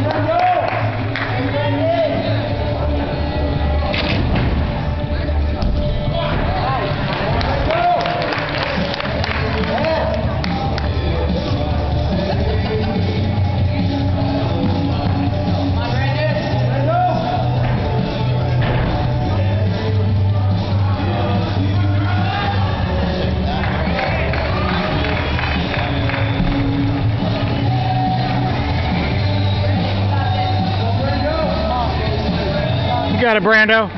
Thank you. You got it, Brando.